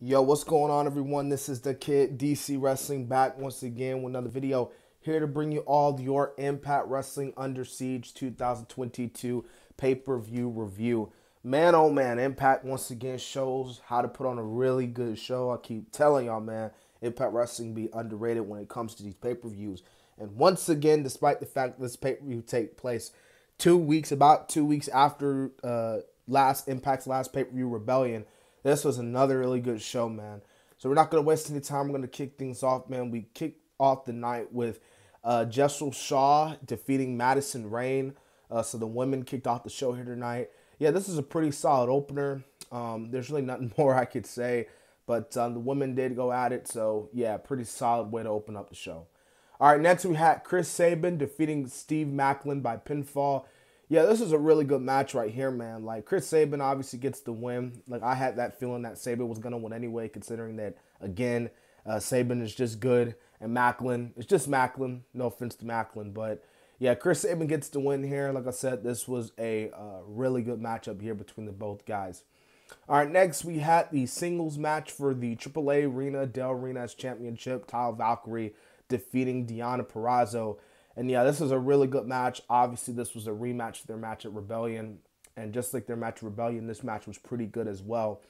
Yo, what's going on, everyone? This is the kid DC Wrestling back once again with another video. Here to bring you all your Impact Wrestling Under Siege 2022 pay per view review. Man, oh man, Impact once again shows how to put on a really good show. I keep telling y'all, man, Impact Wrestling be underrated when it comes to these pay per views. And once again, despite the fact this pay per view take place two weeks, about two weeks after uh, last Impact's last pay per view Rebellion this was another really good show, man. So we're not gonna waste any time. We're gonna kick things off, man. We kick off the night with uh, Gisele Shaw defeating Madison Rayne. Uh, so the women kicked off the show here tonight. Yeah, this is a pretty solid opener. Um, there's really nothing more I could say, but um, the women did go at it. So yeah, pretty solid way to open up the show. All right, next we had Chris Sabin defeating Steve Maclin by pinfall. Yeah, this is a really good match right here, man. Like Chris Sabin obviously gets the win. Like I had that feeling that Sabin was gonna win anyway, considering that again, uh, Sabin is just good and Maclin it's just Maclin. No offense to Maclin, but yeah, Chris Sabin gets the win here. Like I said, this was a uh, really good matchup here between the both guys. All right, next we had the singles match for the AAA Reina Del Reina's Championship. Taya Valkyrie defeating Deonna Purrazzo. And yeah, this was a really good match. Obviously, this was a rematch of their match at Rebellion. And just like their match at Rebellion, this match was pretty good as well.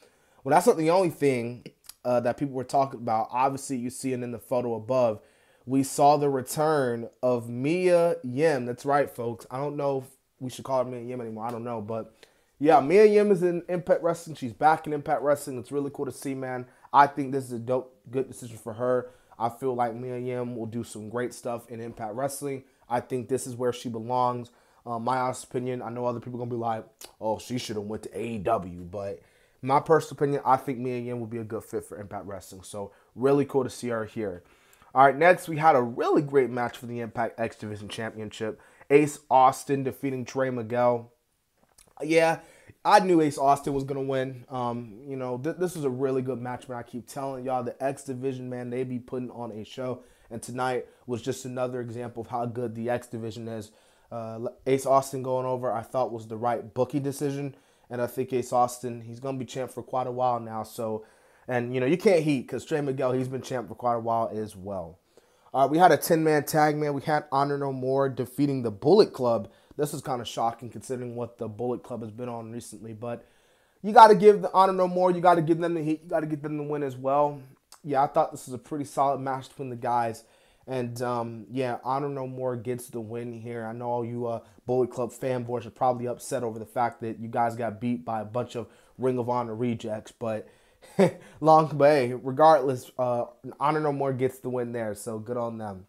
Well, that's not the only thing uh, that people were talking about. Obviously, you see it in the photo above. We saw the return of Mia Yim. That's right, folks. I don't know if we should call her Mia Yim anymore. I don't know. But yeah, Mia Yim is in Impact Wrestling. She's back in Impact Wrestling. It's really cool to see, man. I think this is a dope, good decision for her. I feel like Mia Yim will do some great stuff in Impact Wrestling. I think this is where she belongs. Um, my honest opinion, I know other people gonna be like, "Oh, she should have went to AEW," but my personal opinion, I think Mia Yim would be a good fit for Impact Wrestling. So really cool to see her here. All right, next we had a really great match for the Impact X Division Championship. Ace Austin defeating Trey Miguel. Yeah, I knew Ace Austin was gonna win. Um, you know, th- this was a really good match, man. I keep telling y'all the X Division, man, they be putting on a show. And tonight was just another example of how good the X Division is. Uh, Ace Austin going over, I thought was the right bookie decision, and I think Ace Austin, he's gonna be champ for quite a while now. So, and you know, you can't heat because Trey Miguel, he's been champ for quite a while as well. Uh, we had a 10 man tag, man. We had Honor No More defeating the Bullet Club this is kind of shocking considering what the Bullet Club has been on recently. But you got to give the honor no more. You got to give them the heat. You got to give them the win as well. Yeah, I thought this was a pretty solid match between the guys. And um, yeah, Honor No More gets the win here. I know all you uh, Bullet Club fanboys are probably upset over the fact that you guys got beat by a bunch of Ring of Honor rejects, but long, hey, regardless, uh, Honor No More gets the win there. So good on them.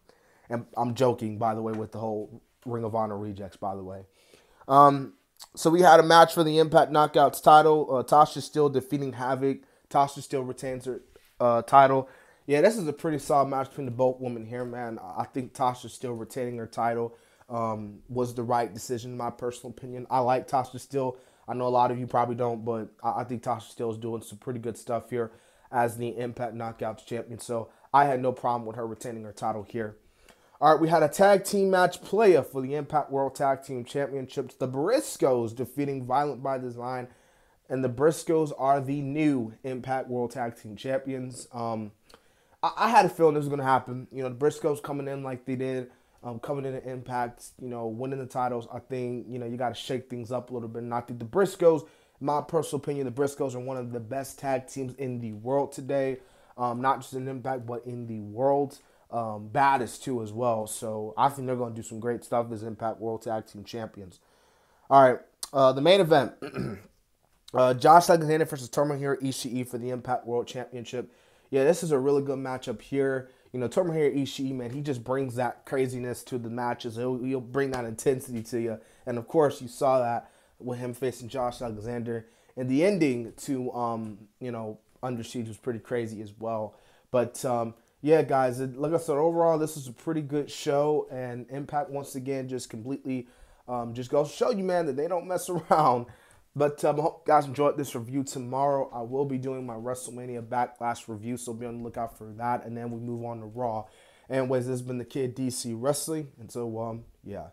And I'm joking, by the way, with the whole Ring of Honor rejects, by the way. Um, so we had a match for the Impact Knockouts title. Uh, Tasha Steelz defeating Havok. Tasha Steelz retains her uh, title. Yeah, this is a pretty solid match between the both women here, man. I think Tasha Steelz retaining her title um, was the right decision, in my personal opinion. I like Tasha Steelz. I know a lot of you probably don't, but I, think Tasha Steelz is doing some pretty good stuff here as the Impact Knockouts champion. So I had no problem with her retaining her title here. All right, we had a tag team match player for the Impact World Tag Team Championships. The Briscoes defeating Violent by Design, and the Briscoes are the new Impact World Tag Team Champions. Um, I, I had a feeling this was going to happen. You know, the Briscoes coming in like they did, um, coming in at Impact, you know, winning the titles. I think you know you got to shake things up a little bit. And I think the Briscoes, my personal opinion, the Briscoes are one of the best tag teams in the world today. Um, not just in Impact, but in the world um, baddest too as well. So I think they're going to do some great stuff as Impact World Tag Team Champions. All right, uh, the main event: uh, Josh Alexander versus Tomohiro Ishii for the Impact World Championship. Yeah, this is a really good matchup here. You know, Tomohiro Ishii, man, he just brings that craziness to the matches. He'll, he'll bring that intensity to you, and of course, you saw that with him facing Josh Alexander. And the ending to, um, you know, Under Siege was pretty crazy as well. But um, yeah, guys, like I said, overall, this is a pretty good show, and Impact once again just completely um, just goes show you, man, that they don't mess around. But um, I hope you guys enjoyed this review. Tomorrow, I will be doing my WrestleMania Backlash review, so be on the lookout for that, and then we move on to Raw. Anyways, this has been the Kid DC Wrestling, and so um, yeah.